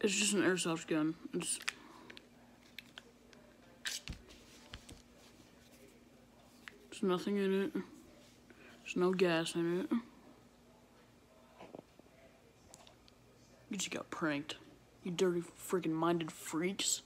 It's just an airsoft gun. It's There's nothing in it. There's no gas in it. You just got pranked. You dirty freaking minded freaks.